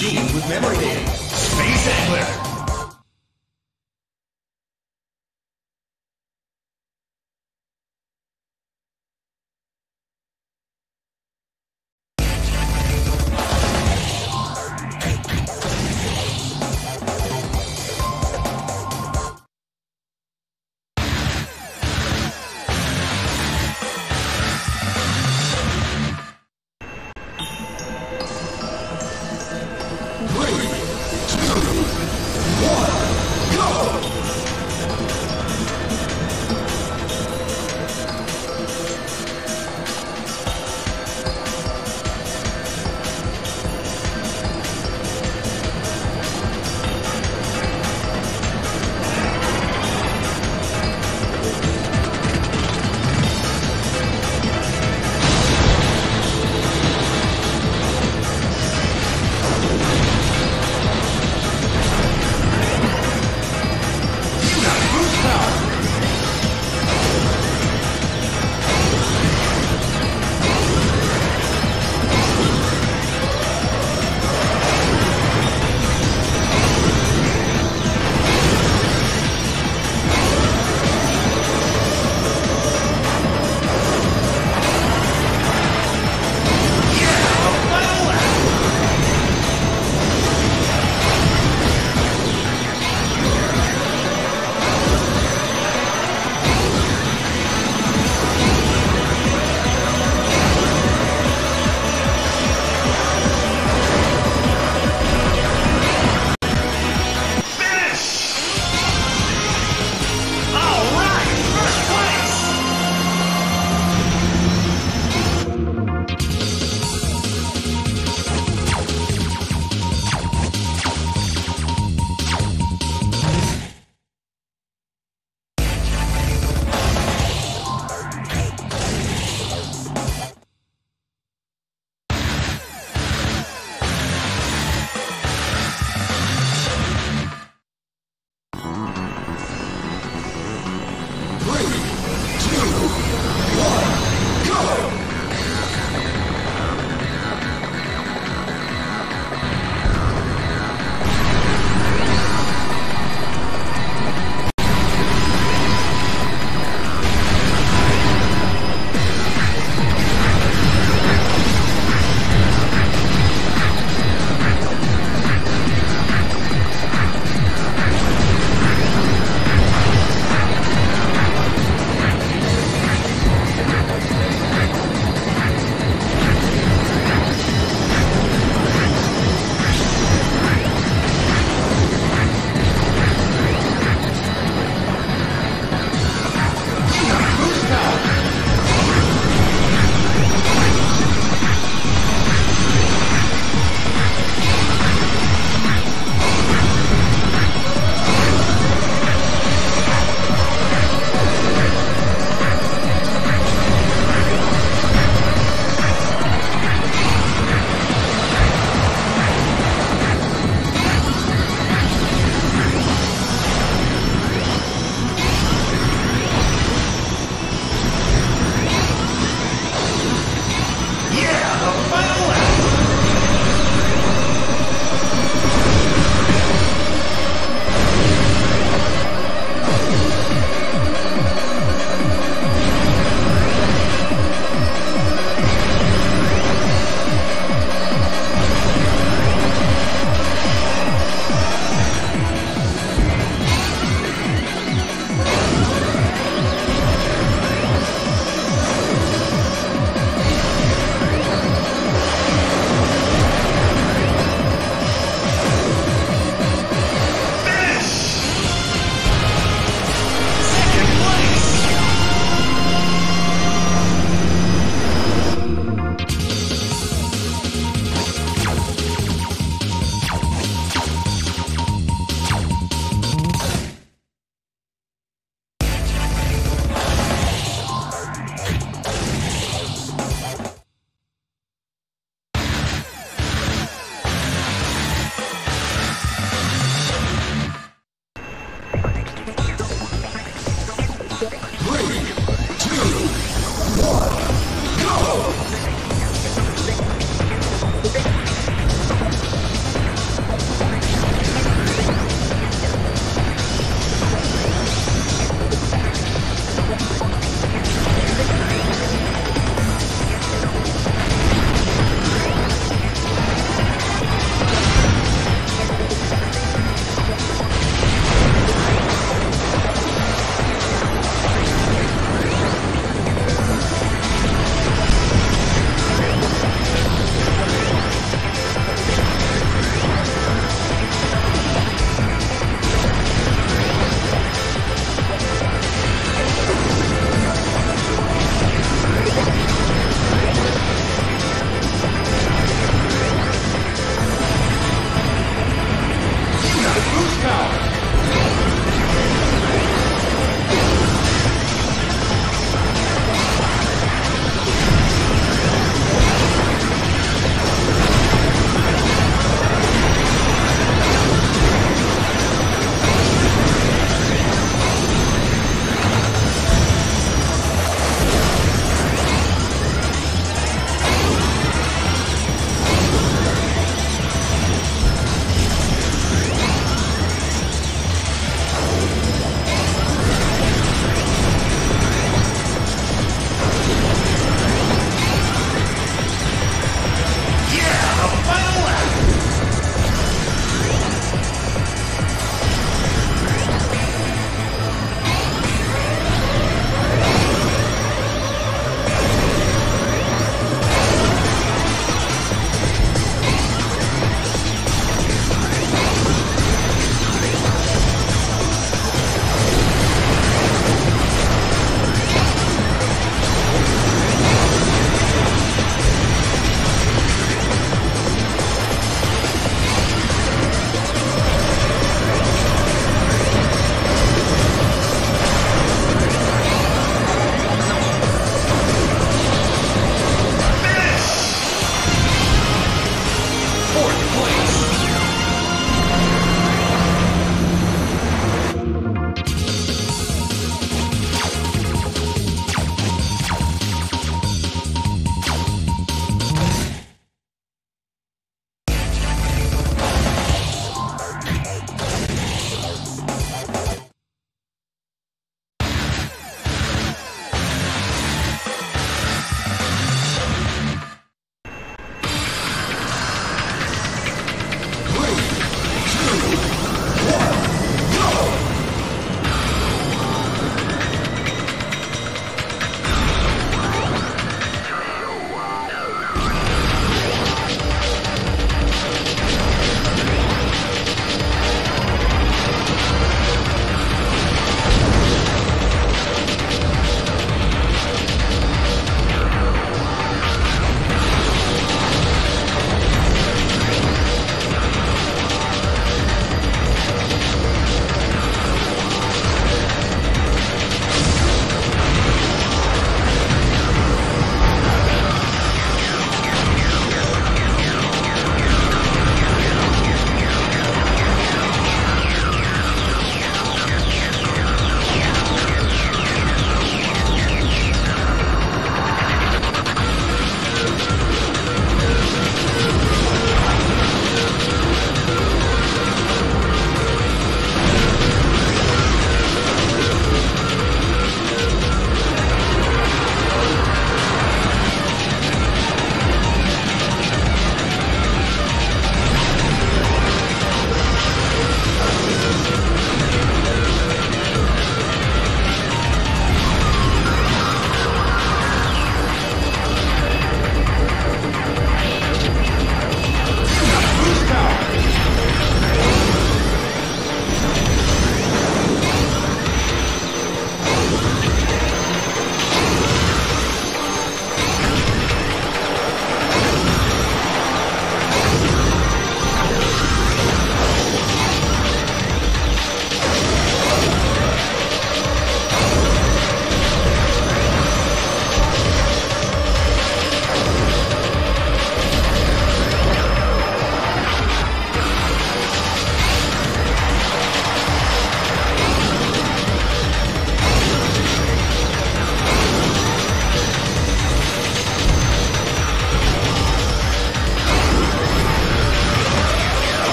machine with memory. Space Angler.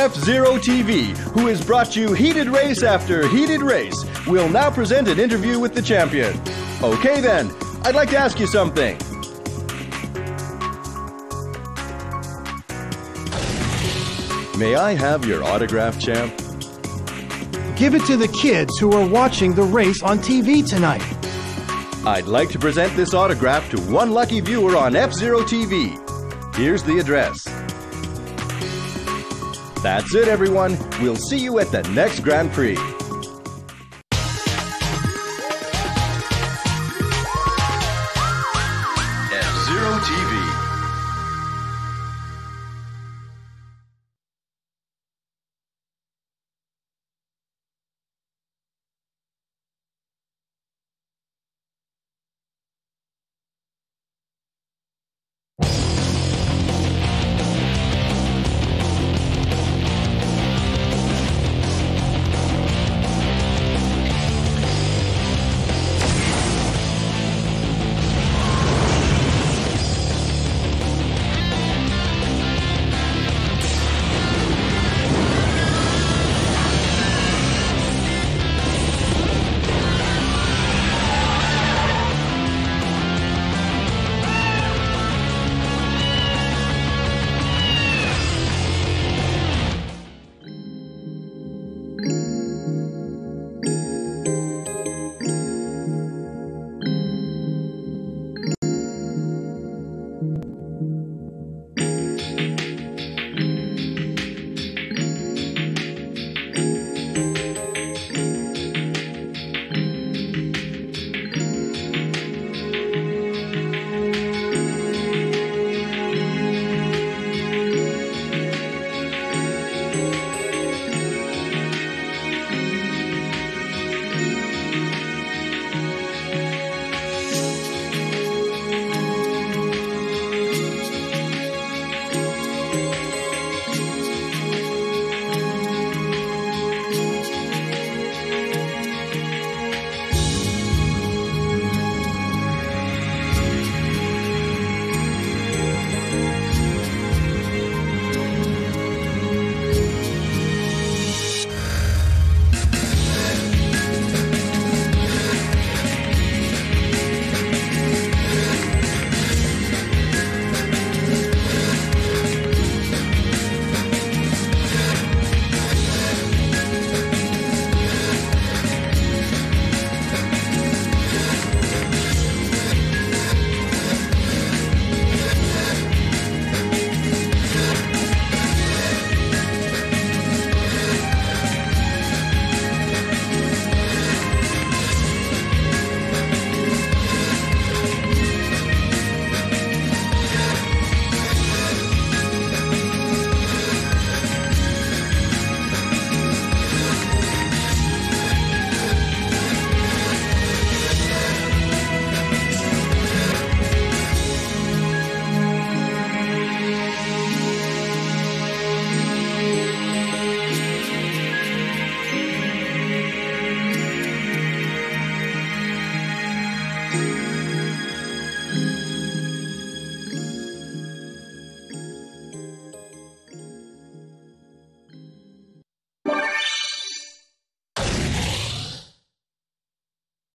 F Zero TV, who has brought you heated race after heated race, will now present an interview with the champion. Okay, then, I'd like to ask you something. May I have your autograph, champ? Give it to the kids who are watching the race on TV tonight. I'd like to present this autograph to one lucky viewer on F Zero TV. Here's the address. That's it, everyone. We'll see you at the next Grand Prix.